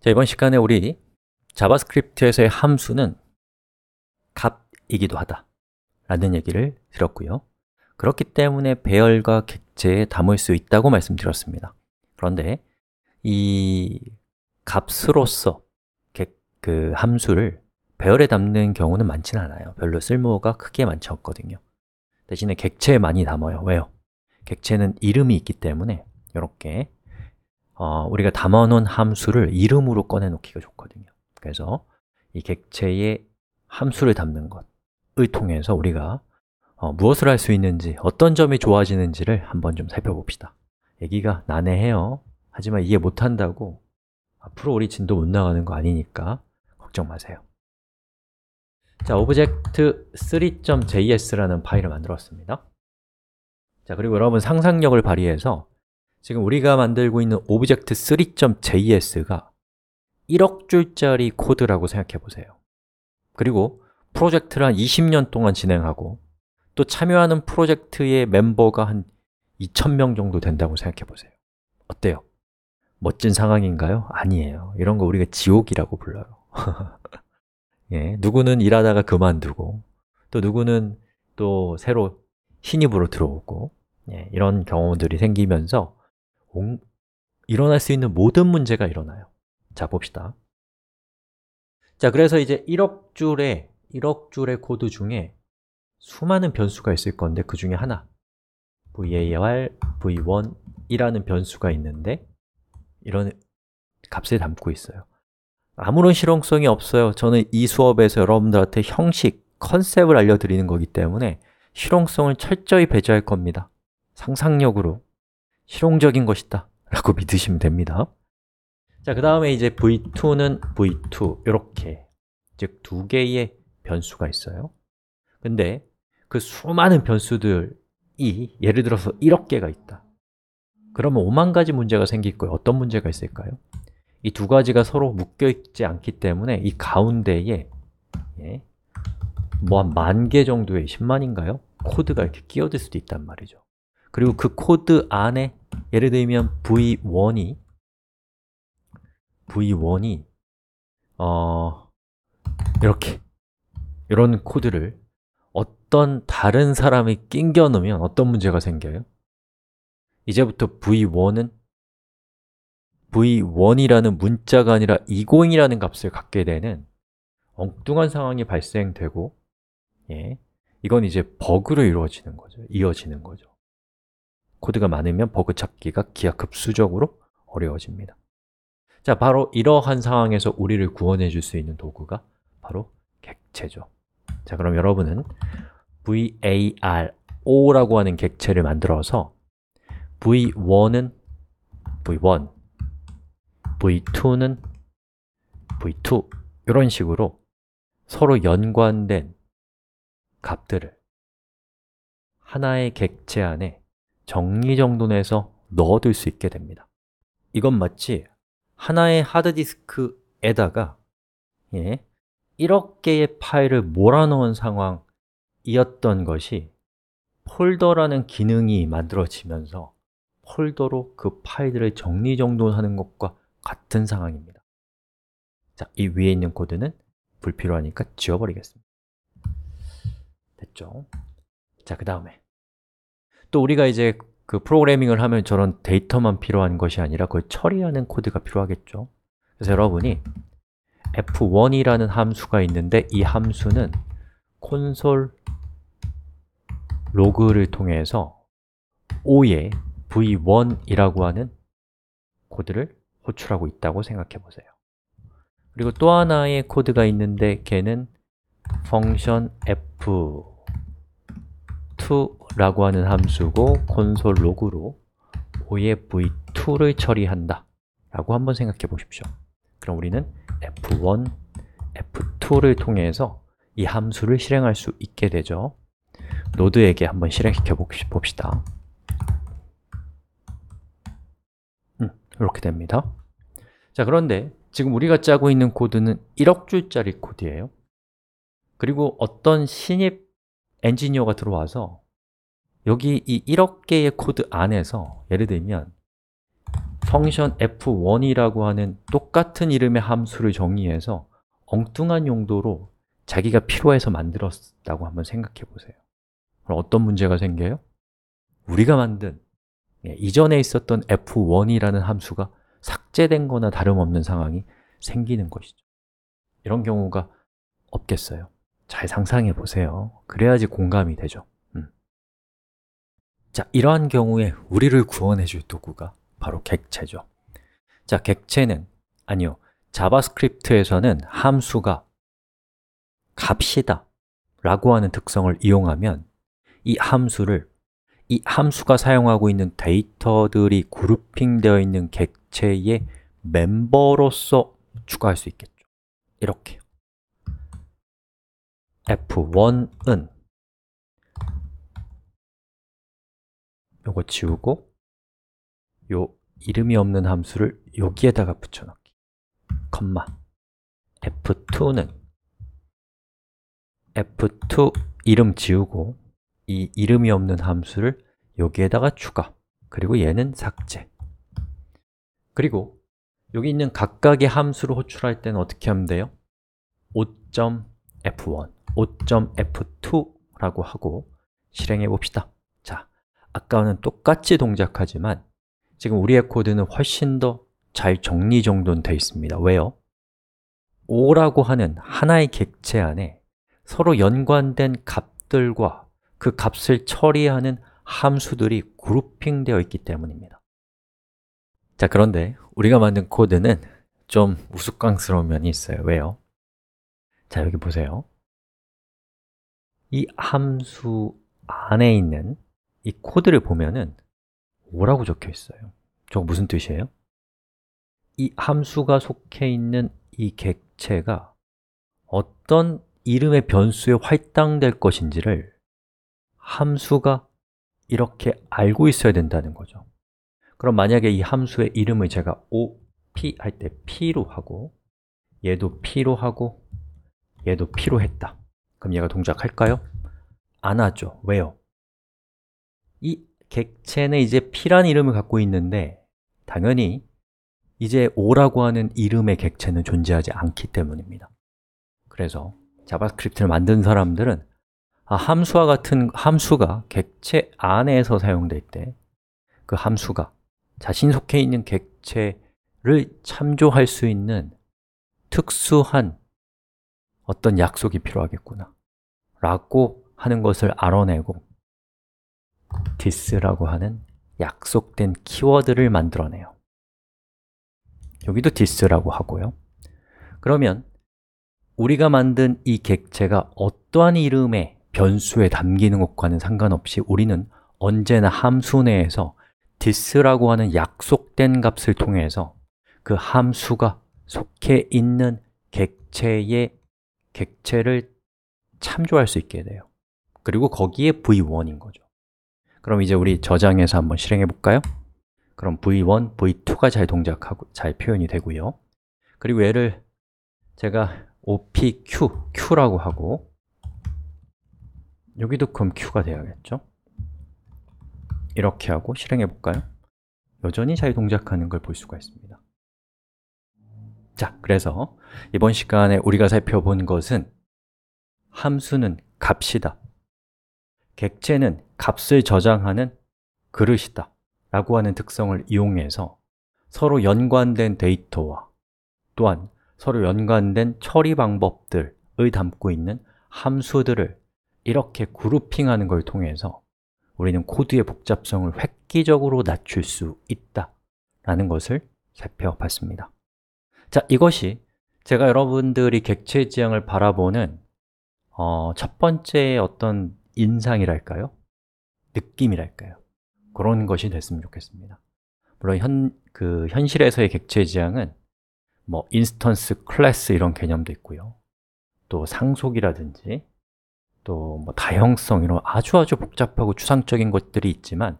자, 이번 시간에 우리 JavaScript에서의 함수는 값이기도 하다 라는 얘기를 들었고요. 그렇기 때문에 배열과 객체에 담을 수 있다고 말씀드렸습니다. 그런데 이 값으로서 그 함수를 배열에 담는 경우는 많지는 않아요. 별로 쓸모가 크게 많지 않거든요. 대신에 객체에 많이 담아요. 왜요? 객체는 이름이 있기 때문에 이렇게 어, 우리가 담아놓은 함수를 이름으로 꺼내놓기가 좋거든요. 그래서 이 객체의 함수를 담는 것을 통해서 우리가 어, 무엇을 할 수 있는지, 어떤 점이 좋아지는지를 한번 좀 살펴봅시다. 얘기가 난해해요. 하지만 이해 못한다고 앞으로 우리 진도 못 나가는 거 아니니까 걱정 마세요. 자, object 3.js라는 파일을 만들었습니다. 자, 그리고 여러분 상상력을 발휘해서 지금 우리가 만들고 있는 object 3.js가 1억 줄짜리 코드라고 생각해 보세요 그리고 프로젝트를 한 20년 동안 진행하고 또 참여하는 프로젝트의 멤버가 한 2,000명 정도 된다고 생각해 보세요 어때요? 멋진 상황인가요? 아니에요 이런 거 우리가 지옥이라고 불러요 예, 누구는 일하다가 그만두고 또 누구는 또 새로 신입으로 들어오고 예, 이런 경우들이 생기면서 공, 일어날 수 있는 모든 문제가 일어나요. 자, 봅시다. 자, 그래서 이제 1억 줄의 1억 줄의 코드 중에 수많은 변수가 있을 건데 그 중에 하나. Var, v1이라는 변수가 있는데 이런 값을 담고 있어요. 아무런 실용성이 없어요. 저는 이 수업에서 여러분들한테 형식, 컨셉을 알려드리는 거기 때문에 실용성을 철저히 배제할 겁니다. 상상력으로 실용적인 것이다 라고 믿으시면 됩니다. 자, 그 다음에 이제 v2는 v2. 이렇게. 즉 두 개의 변수가 있어요. 근데 그 수많은 변수들이 예를 들어서 1억 개가 있다. 그러면 5만 가지 문제가 생길 거예요. 어떤 문제가 있을까요? 이 두 가지가 서로 묶여 있지 않기 때문에 이 가운데에 예, 뭐 한 만 개 정도의 10만인가요? 코드가 이렇게 끼어들 수도 있단 말이죠. 그리고 그 코드 안에 예를 들면 v1이 v1이 어, 이렇게 이런 코드를 어떤 다른 사람이 낑겨 넣으면 어떤 문제가 생겨요? 이제부터 v1은 v1이라는 문자가 아니라 egoing이라는 값을 갖게 되는 엉뚱한 상황이 발생되고 예, 이건 이제 버그로 이루어지는 거죠. 이어지는 거죠. 코드가 많으면 버그 찾기가 기하급수적으로 어려워집니다. 자, 바로 이러한 상황에서 우리를 구원해 줄 수 있는 도구가 바로 객체죠. 자, 그럼 여러분은 VARO라고 하는 객체를 만들어서 V1은 V1, V2는 V2 이런 식으로 서로 연관된 값들을 하나의 객체 안에 정리정돈해서 넣어둘 수 있게 됩니다. 이건 마치 하나의 하드디스크에다가 예, 1억 개의 파일을 몰아넣은 상황이었던 것이 폴더라는 기능이 만들어지면서 폴더로 그 파일들을 정리정돈하는 것과 같은 상황입니다. 자, 이 위에 있는 코드는 불필요하니까 지워버리겠습니다. 됐죠? 자, 그 다음에 또 우리가 이제 그 프로그래밍을 하면 저런 데이터만 필요한 것이 아니라 그걸 처리하는 코드가 필요하겠죠. 그래서 여러분이 f1이라는 함수가 있는데 이 함수는 console log를 통해서 O의 v1이라고 하는 코드를 호출하고 있다고 생각해 보세요. 그리고 또 하나의 코드가 있는데 걔는 function f2 라고 하는 함수고 console log로 O의 v2를 처리한다 라고 한번 생각해 보십시오. 그럼 우리는 f1, f2를 통해서 이 함수를 실행할 수 있게 되죠. 노드에게 한번 실행시켜 봅시다. 음, 이렇게 됩니다. 자, 그런데 지금 우리가 짜고 있는 코드는 1억 줄짜리 코드예요. 그리고 어떤 신입 엔지니어가 들어와서 여기 이 1억 개의 코드 안에서 예를 들면 function f1이라고 하는 똑같은 이름의 함수를 정의해서 엉뚱한 용도로 자기가 필요해서 만들었다고 한번 생각해 보세요 그럼 어떤 문제가 생겨요? 우리가 만든 예, 이전에 있었던 f1이라는 함수가 삭제된 거나 다름없는 상황이 생기는 것이죠 이런 경우가 없겠어요 잘 상상해 보세요 그래야지 공감이 되죠 음. 자, 이러한 경우에 우리를 구원해 줄 도구가 바로 객체죠. 자, 객체는, 아니요, JavaScript에서는 함수가 값이다 라고 하는 특성을 이용하면 이 함수를 이 함수가 사용하고 있는 데이터들이 grouping되어 있는 객체의 멤버로서 추가할 수 있겠죠. 이렇게 f1은 요거 지우고 요 이름이 없는 함수를 여기에다가 붙여넣기. 컴마. F2는 f2 이름 지우고 이 이름이 없는 함수를 여기에다가 추가. 그리고 얘는 삭제. 그리고 여기 있는 각각의 함수를 호출할 때는 어떻게 하면 돼요? 5.f1, 5.f2라고 하고 실행해 봅시다. 자, 아까와는 똑같이 동작하지만 지금 우리의 코드는 훨씬 더 잘 정리정돈 되어 있습니다 왜요? 5라고 하는 하나의 객체 안에 서로 연관된 값들과 그 값을 처리하는 함수들이 그룹핑되어 있기 때문입니다 자, 그런데 우리가 만든 코드는 좀 우스꽝스러운 면이 있어요 왜요? 자, 여기 보세요 이 함수 안에 있는 이 코드를 보면은 뭐라고 적혀 있어요? 저거 무슨 뜻이에요? 이 함수가 속해 있는 이 객체가 어떤 이름의 변수에 할당될 것인지를 함수가 이렇게 알고 있어야 된다는 거죠 그럼 만약에 이 함수의 이름을 제가 op 할 때 p로 하고 얘도 p로 하고 얘도 p로 했다 그럼 얘가 동작할까요? 안 하죠 왜요? 이 객체는 이제 p라는 이름을 갖고 있는데 당연히 이제 o라고 하는 이름의 객체는 존재하지 않기 때문입니다. 그래서 JavaScript를 만든 사람들은 아, 함수와 같은 함수가 객체 안에서 사용될 때 그 함수가 자신 속해 있는 객체를 참조할 수 있는 특수한 어떤 약속이 필요하겠구나 라고 하는 것을 알아내고 this라고 하는 약속된 키워드를 만들어내요. 여기도 this라고 하고요. 그러면 우리가 만든 이 객체가 어떠한 이름의 변수에 담기는 것과는 상관없이 우리는 언제나 함수 내에서 this라고 하는 약속된 값을 통해서 그 함수가 속해 있는 객체의 객체를 참조할 수 있게 돼요. 그리고 거기에 v1인 거죠 그럼 이제 우리 저장해서 한번 실행해 볼까요? 그럼 v1, v2가 잘 동작하고 잘 표현이 되고요 그리고 얘를 제가 opq, q라고 하고 여기도 그럼 q가 돼야겠죠? 이렇게 하고 실행해 볼까요? 여전히 잘 동작하는 걸 볼 수가 있습니다 자, 그래서 이번 시간에 우리가 살펴본 것은 함수는 값이다 객체는 값을 저장하는 그릇이다 라고 하는 특성을 이용해서 서로 연관된 데이터와 또한 서로 연관된 처리 방법들을 담고 있는 함수들을 이렇게 그룹핑하는 걸 통해서 우리는 코드의 복잡성을 획기적으로 낮출 수 있다 라는 것을 살펴봤습니다. 자, 이것이 제가 여러분들이 객체 지향을 바라보는 어, 첫 번째 어떤 인상이랄까요? 느낌이랄까요? 그런 것이 됐으면 좋겠습니다 물론 현, 그 현실에서의 객체 지향은 뭐 instance, class 이런 개념도 있고요 또 상속이라든지 또 뭐 다형성 이런 아주 아주 복잡하고 추상적인 것들이 있지만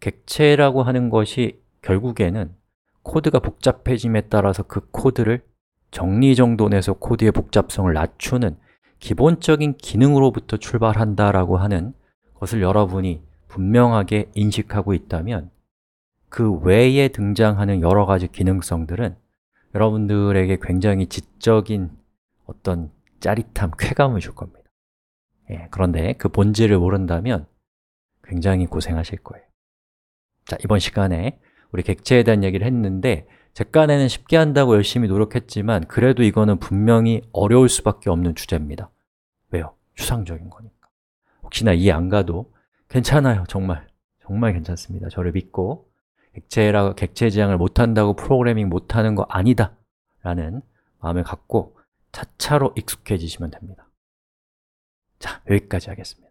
객체라고 하는 것이 결국에는 코드가 복잡해짐에 따라서 그 코드를 정리정돈해서 코드의 복잡성을 낮추는 기본적인 기능으로부터 출발한다라고 하는 것을 여러분이 분명하게 인식하고 있다면 그 외에 등장하는 여러 가지 기능성들은 여러분들에게 굉장히 지적인 어떤 짜릿함, 쾌감을 줄 겁니다. 예, 그런데 그 본질을 모른다면 굉장히 고생하실 거예요. 자, 이번 시간에 우리 객체에 대한 얘기를 했는데 제 깐에는 쉽게 한다고 열심히 노력했지만 그래도 이거는 분명히 어려울 수밖에 없는 주제입니다. 왜요? 추상적인 거니까. 혹시나 이해 안 가도 괜찮아요, 정말. 정말 괜찮습니다. 저를 믿고 객체라, 객체 지향을 못한다고 프로그래밍 못하는 거 아니다 라는 마음을 갖고 차차로 익숙해지시면 됩니다. 자, 여기까지 하겠습니다